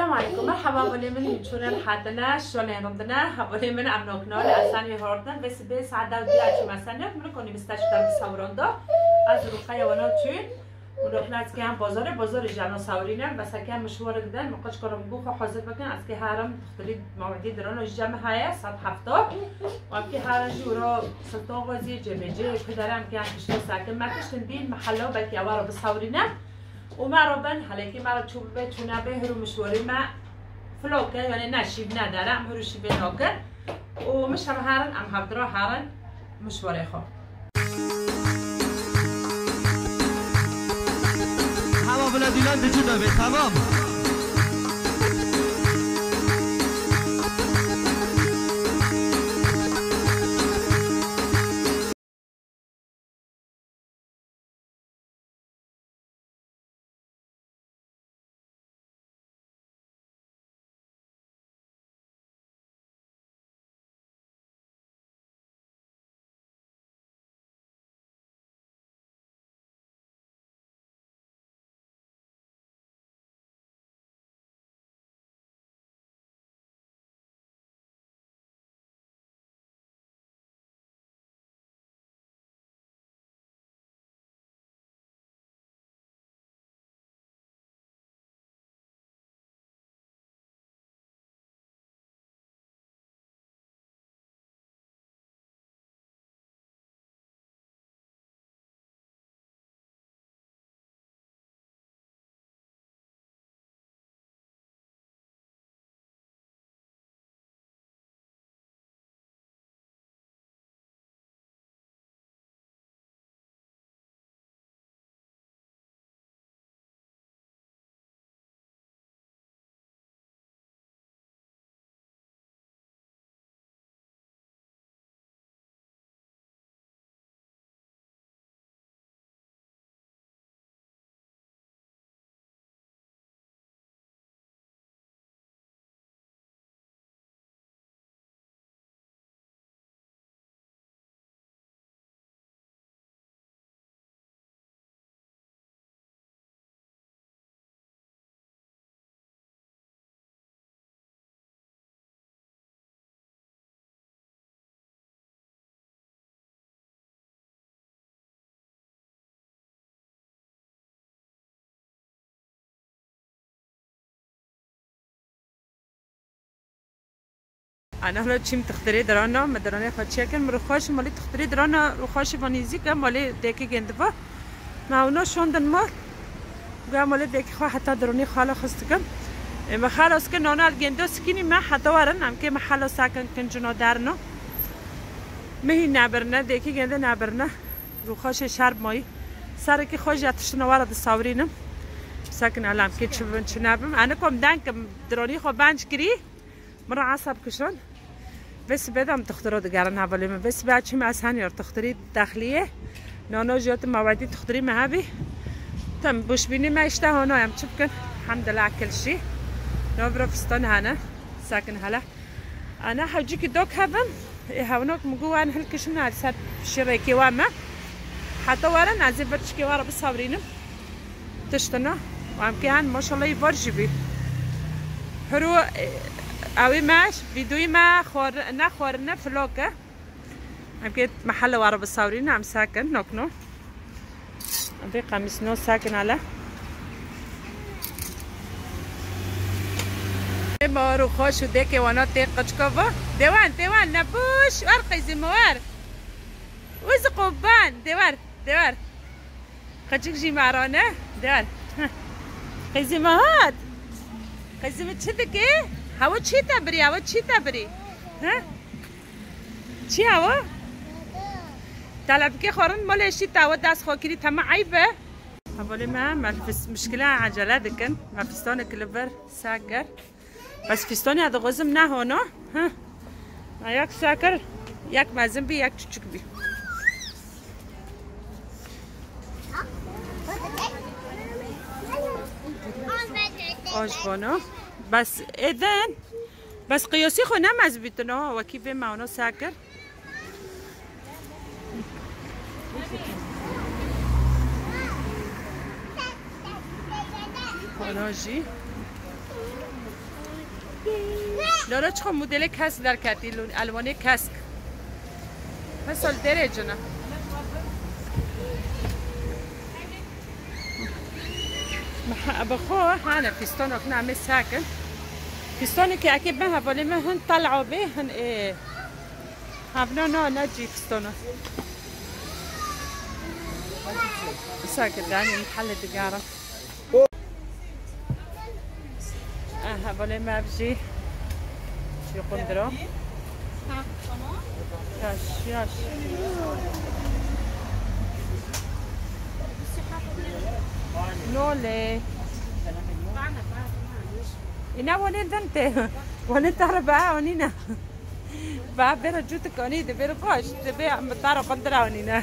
السلام عليكم مرحبا بولي من شورن حدنا شولين رمضنا بولي من عم نوكنول أساني هوردن بس بس عدا وديا شو مسانك منكوني مستشتر بسوروندا از روخايا ونوتشون ونوكنات كان بازار بازار جانا سورينا بس كان مشوار جدا مقاش كرم بوخ حاضر بكن از كي هرم تختلي موعدي درون جمع هاي صد حفتا وام كي هر جورا سلطان غازي جمجي كدرم كان كشتو ساكن ما كشتن بين محلا بكي ورا بسورينا حالا که ما رو تشوف بتونه رو رو مشوری ما یعنی یعنی ناشي بنادا لا مهرو شي بنوكا هر هرهارن ام رو هارن مشوری خواه هوا بلادي تمام انا حالا چیم تختری درانا مدرانه خاچی کن مرو خواش مالی تختری درانا رو خواش وانیزی که مالی دیکی گند با ما اونا شوندن ما گوه مالی دیکی خواه حتی درانی خالا خست کم ما خلاص که نانا الگندو سکینی ما حتی ورن هم که ما حالا ساکن کن جنا درنا مهی نبرنه دیکی گنده نبرنه رو خواش شرب مایی سر که خواش یتشتنا ورد ساورینم ساکن علام که چه بن چه نبم انا کم دنکم درانی خواه بنج کری مرا عصب کشان بس بدم تختاره دگران حواله من بس بعد من از یار تختاری داخلیه نانا جات موادی تختاری مهبی تم بوش بینی ما اشتهانا هم چه بکن الحمدلله اکل شی نابرا فستان هنه ساکن هلا انا حوجي كي دوك هبم إيه هونوك مگو انا هل من هاد سر شريكي واما حتی وارن نازل برشكي ورا بس هابرينم تشتنا وعم كان ما شاء الله يفرجي بي هرو اوي ماش فيديوي ما خور خورنا فلوكه عم كيت محل وعرب الصاورين عم ساكن نوكنو عندي قميص نو ساكن على مارو خوش وديكي وانا تيق كوفا ديوان ديوان نبوش ورقي زموار قبان ديوار ديوار خجيك جي معرانة ديوار قزمات قزمت شدك ايه هوا چی تبری هوا چی تبری ها چی هوا طلب که خورن مال اشی و دست خاکری تما عیبه حوالی ما ملفس مشکله عجله دکن مفستان کلبر ساگر بس فستانی از غزم نه هانو ها یک ساگر یک مزم بی یک چچک بی آجوانا بس اذن، بس قیاسی خو نمز از وكي و کی به معنا سکر پاناجی دارا چه مدل کس در الوانه کسک مثال دره جنا بخوه انا فستان همه مساكن بستونی كي اكيد ما حوالی ما هن طلعو به هن اه هبنا نا نجي بستونو ساكت داني محل دقارة اه حوالی ما بجي شو قندرو ياش ياش نولي ina wonin dante wonin tarba onina ba bero jutuk oni de bero kosh de be am taro kontra onina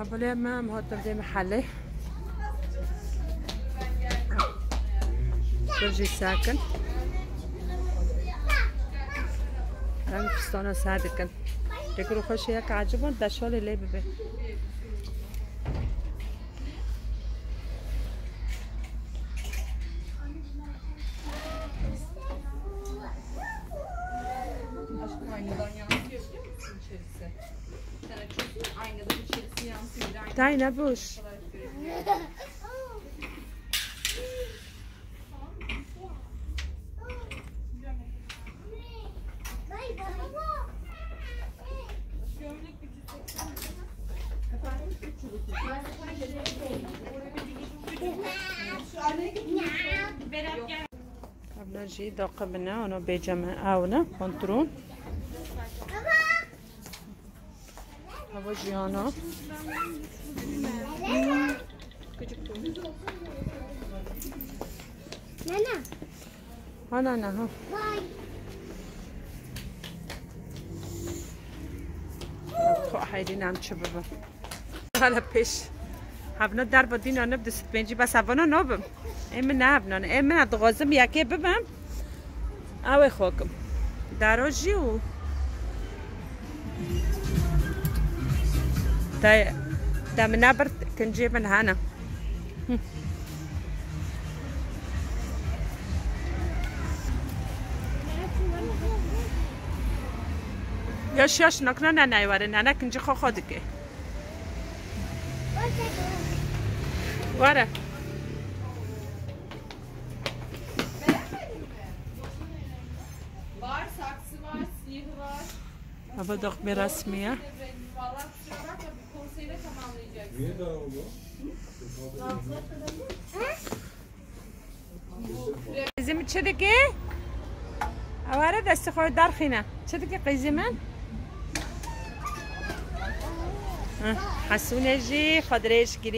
ابو اليمام هو تبدي محلي برجي ساكن رنگ پستانا ساده کن دکرو خوشی یک عجبان دشال لیبه به Mãe, dá bruxa. عبنا جي دقبنا ونبيجمع أونا كنترون Merhaba Cihan'a. Nana. Ha nana ha. Vay. تو حیلی نمچه ببم حالا پیش هفنا در با دینا نبدو دست بینجی بس هفنا نابم ایمه نه هفنا نه ایمه ادغازم یکی ببم اوه خوکم دراجی و تا تا من برد كنجي من هنا ياش ياش نكنا نا يوارن أنا كنجي خو خودك ورا Var saksı var, Dosyayı tamamlayacaksın. Niye daha oldu? قزم چه دیگه؟ اواره دست خود در خینه چه قزم حسونه جی خدرش حسونه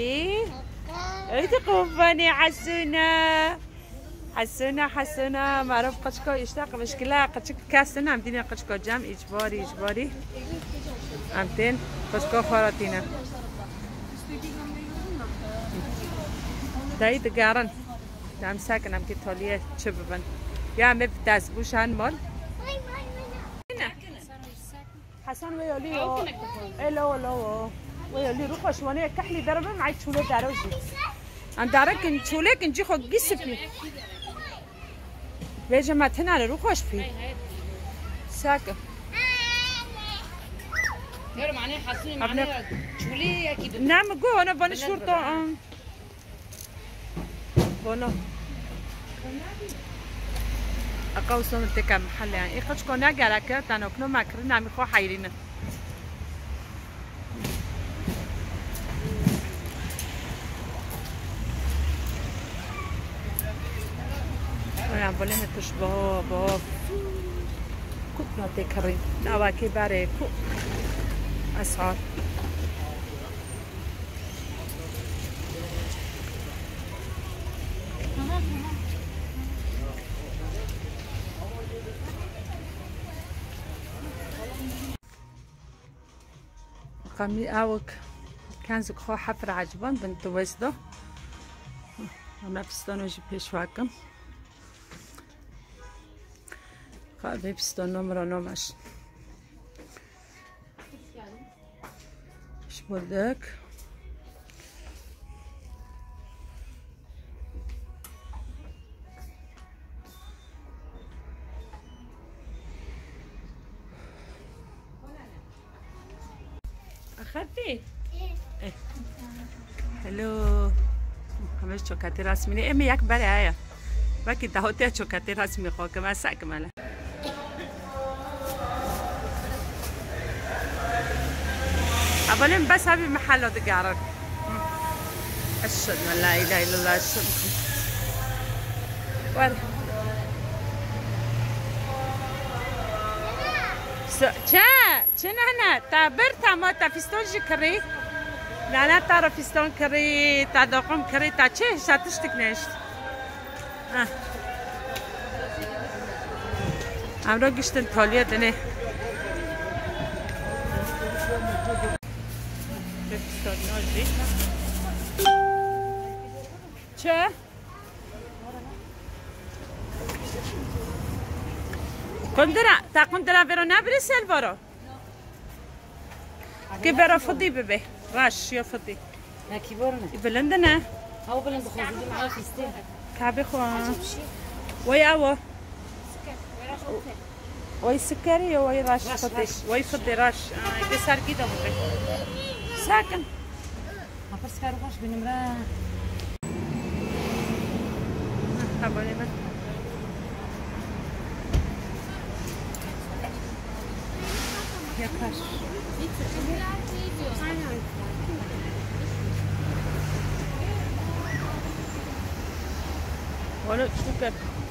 حسونه حسونه معروف قچکا اشتاق مشکله قچک نم جمع اجباری اجباری امتین Başka faratine. دایی دگرن دم سکنم که تالیه چه ببند یا همه دست بوشن مال حسن ویالی ایلا ولا ویالی رو خوشوانه کحلی داره بم عید چوله داره جی ان داره کن چوله کن جی خود بیس پی ویجه متنه رو خوش پی سکه يا معناها حاسوني معناها شغلية كي نعم جو انا بون الشرطة بونو اقاو سوم تكا محل يعني اي قد شكون ناقا لك انا كنو ما كرنا خو حيرين انا بقول لهم تشبهوا بوف كوك نوتي كريم نواكي باري كوك أسعار قمي اوك كانزك خو حفر عجبان بنت وزده أنا ونفستانو جي بيشواكم قابي بستان مرانو نمش الاصفر داك اخذتي ايه هلو همش شوكاتي رسمي امي إيه، ياك بلا هيا باكي تاهوتي شوكاتي رسمي خوك ما ساك مالا بلين بس هبي محل رو دیگران اشهد لا اله الا الله اشهد وين شا شا نه نه تا بر تا ما تا فستان جی کری نه نه تا را فستان کری تا داقم کری تا چه تا نشت آه. امرا گشتن تالیه دنه كنت bitna. Če? كندرا تا كندرا فيرونا بريس الفارو كي بيرو فضي بيبي غاش يا فضي هاكي بورنا بلندنا هاو بلند خوزي معاه فيستين كعبي خوان وي اوا وي سكري وي راش فضي وي فضي راش آه بسار كده ساكن سفر خوش بینم را خباله بس Onu çok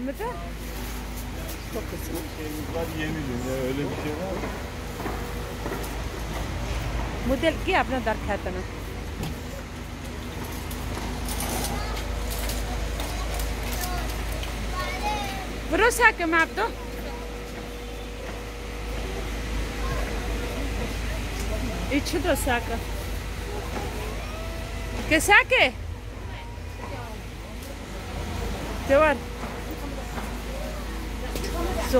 Amca? Çok kısmı. Şeyimiz var yeni dünya öyle bir şey var Model ki अपना dar खाता ना भरोसा है मैं आप तो इच्छु तो साका के साके तेवर از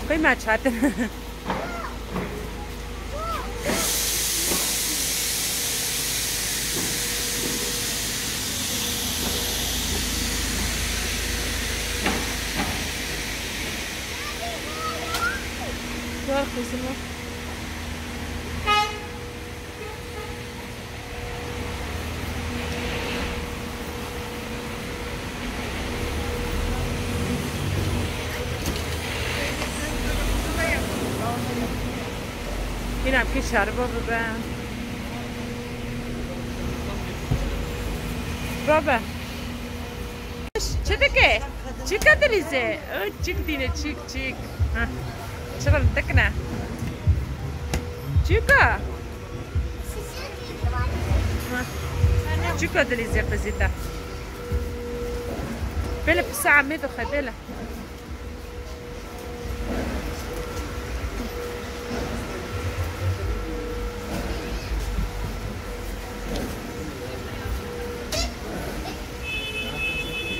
اونجا که شربا شاربة بابا بابا دکه؟ چی کدریزه او اه، چیک دینه چیک چیک چرا نه؟ چیکا چیکا دلیزه قزیتا بله بساعة ميدو خدله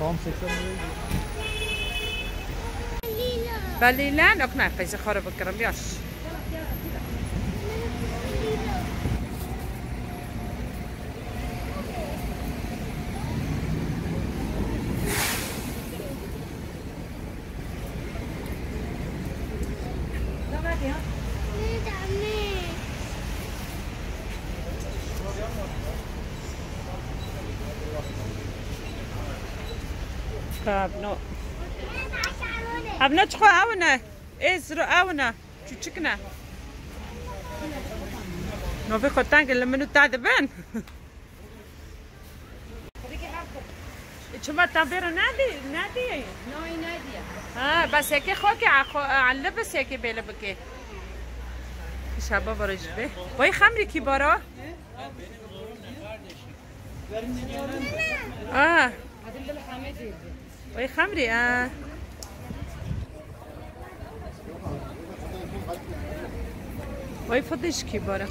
Tamam 80 lira. بليلان اقنع فايزة او نو او نو چی خواه او نه ای زیرا او نه چوچک نه نووی خود تنگه لمنو تا ده بند خودی که ندی ندی؟ چون ما تنگه نه ندیه بس یکی خواه که علب بس یکی بله بکه شبا براش بگی بایی خمری که بارا نه نه آه وي خمري اه وي فضيشكي برا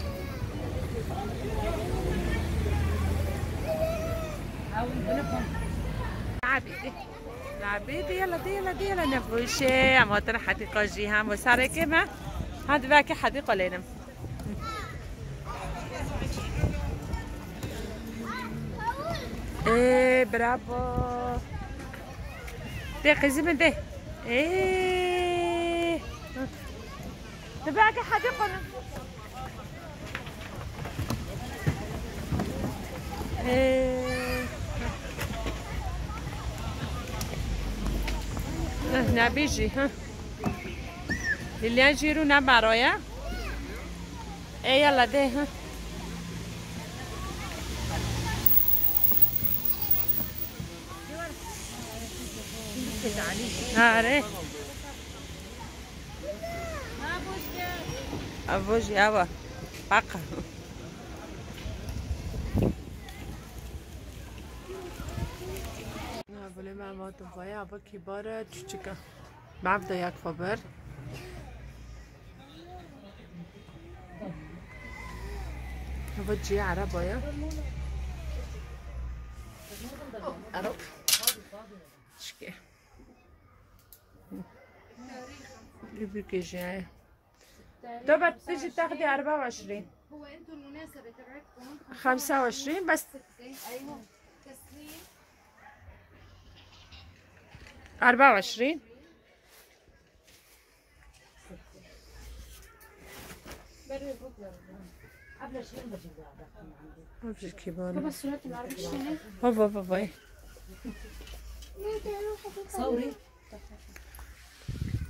العبيدي عبيدي يلا دي يلا دي يلا نفوشي عم ترى حديقة جيها مسارة كيما هاد باكي حديقة لينا ايه برافو ده قزم ده ايه تبعك حديقنا ايه هنا أه، بيجي ها اللي اجيرو نبارو يا ايه يلا ده ها مركز عليه عارف ابوج يابا بقى Volujeme malo dvoje, ampak kibare čučika. Mam da jak faber. Vodi araba ya. Arab. Çıkıyor. ربي كيجي ها دابا تجي تاخدي 24 هو انتوا المناسبه تبعتكم 25 بس ايوه تسليم 24 بس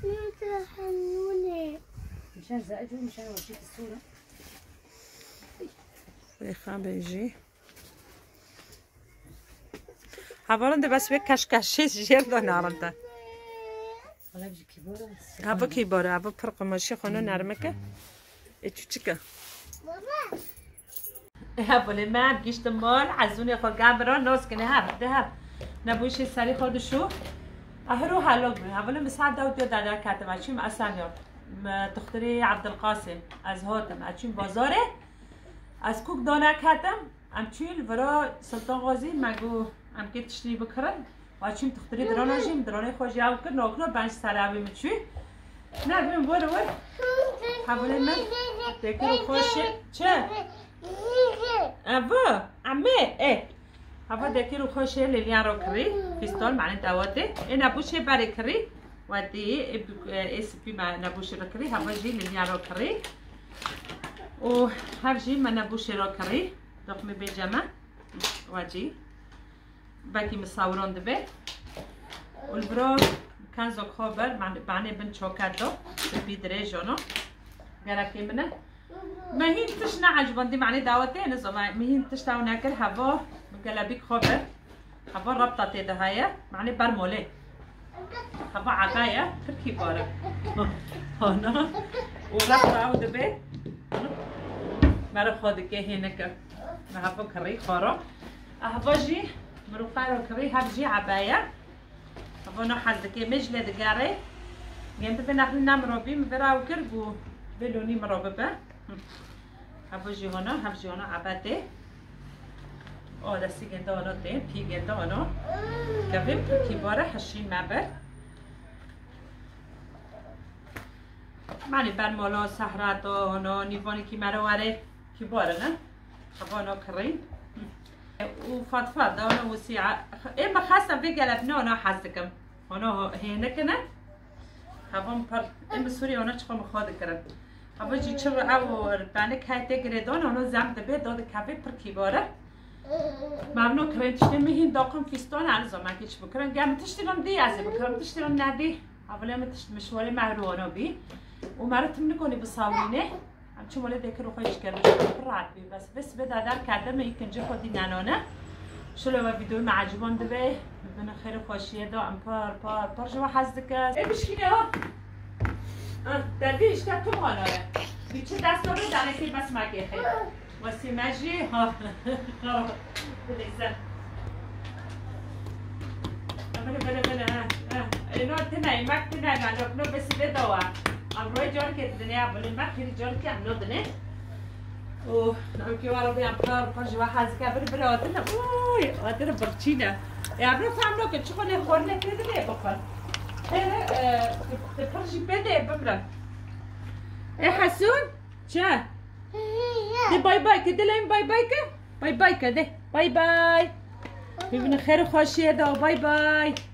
ماذا حنونه مشان زائده مشان اورجيك الصورة بخبجي هبارنده بس به کشکشش جر دا نارنده هوا کی باره هوا پر قماشی خانو نرمه که ای چی که بله من گیشت مال از اون خواه گم برا ناز کنه هب ده هب نبویش سری خودشو اهرو هلوگ می اول مساعد داوت دیر در اسان اچیم تختري عبد عبدالقاسم از هوتم اچیم بازاره از کوک دانه كاتم ام تشيل ورا سلطان غازی مگو ام که تشنی و اچیم تختري درانه جیم درانه خوشی او کر ناکنو بنش سلاوی مچوی نه بیم بور بور حواله من تکر خوشه چه؟ اوه امه ای. كيلو خوشه خوشي رو كري فيستول معنى دواتي انا نبوشه باري كري ودي اس بي نبوشه رو كري هفه جي رو كري و جي ما نبوشي ركري دقمي بجمع واجي باكي مصورون دبه والبرو كان زوك خوبر معنى بن شوكاتو سبي دريجونو جونو غرا كيمنا مهين تشنا عجبان دي معنى دعوتي نزو زو ما ناكر هفه جلابيك خبر هفا ربطة تيدا هايا معني برمولي هفا عقايا تركي بارا هنا ولخ راود بي مرا خودك كي هينك هفا كري خورو هفا جي مرو قارو كري هب جي عبايا هفا نوحل دكي مجلة بنا خلنا بناخل نمروبي مبراو كربو بلوني مروبة هفا جي هنا هف جي هنا عباتي orasiga deb piga dono gavim tutti bora hashi mabar mani bar molo sahra dono nivoni ki كي ki bora na خبانو كرين وفضفضة هنا وسيعة إما خاصة في قلب نونا حاسكم هنا هنا كنا هبون پر، إما سوريا هنا تشخو مخوض کرد. هبون جي تشرع او ربانك هاي تقري دون هنا ممنون کرد میهین داقم فیستان الزامن که چی بکرن گم تشتیم دی از بکرم تشتیم ندی اولی هم تشت مشوار مهروانا بی و تم نکنی به ساوینه همچون مالی دیکر رو خواهیش کرد راحت بی بس بس به دادر کرده می کنجه خودی ننانه شلو و ویدیو معجبان دو بی ببینه خیر خوشیه دا ام پر پر پر جوا حزد کرد ای بشکینه ها در بیشتر تو مالاره بیچه دست داره بس مگه خیلی voici magie. بالإحسان. بلا بلا بلا ها النوع تنا يمك تنا نعرف نو بس بدوا عمرو جورك الدنيا بل ما كير جورك عمرو دنيا و نمكي وربي عمرو فرج واحد كابر بلا وتنا اوي وتنا برتشينا يا عمرو فعمرو كنت شغل يخور لك كده بقى هنا تفرجي بدا بمرة ايه حسون شاه دی بای بای که دلم بای بای که بای بای که ده بای بای ببینه خیر خوشیه دا بای بای